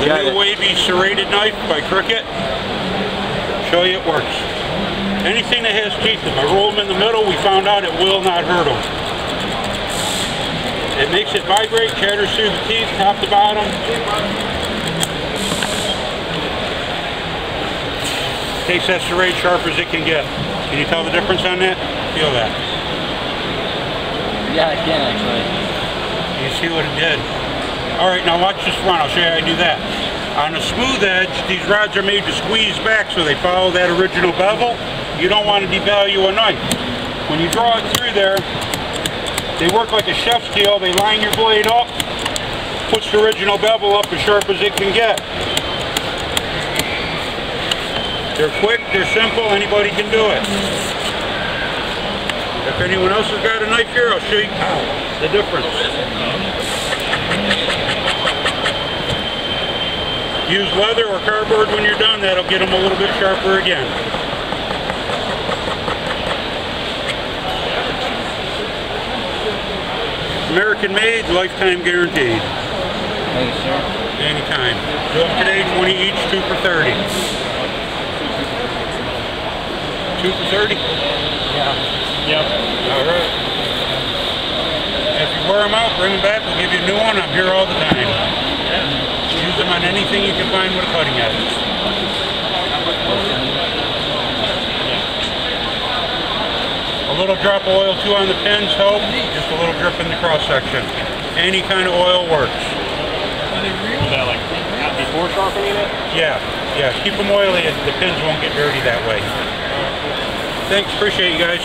The Got new wavy serrated knife by Cricut. Show you it works. Anything that has teeth, if I roll them in the middle, we found out it will not hurt them. It makes it vibrate, chatters through the teeth, top to bottom. Takes that serrate sharp as it can get. Can you tell the difference on that? Feel that. Yeah, I can actually. You see what it did? All right, now watch this front. I'll show you how I do that. On a smooth edge, these rods are made to squeeze back so they follow that original bevel. You don't want to devalue a knife. When you draw it through there, they work like a chef's deal. They line your blade up, puts the original bevel up as sharp as it can get. They're quick, they're simple, anybody can do it. If anyone else has got a knife here, I'll show you the difference. Use leather or cardboard when you're done, that'll get them a little bit sharper again. American made, lifetime guaranteed. Thank you, sir. Anytime. Do them today, 20 each, 2 for 30. 2 for 30? Yeah. Yep. All right. If you wear them out, bring them back, we'll give you a new one. I'm here all the time. On anything you can find with a cutting edge. A little drop of oil too on the pins help. Just a little drip in the cross section. Any kind of oil works. That like before sharpening it? Yeah, yeah. Keep them oily. And the pins won't get dirty that way. Thanks. Appreciate you guys.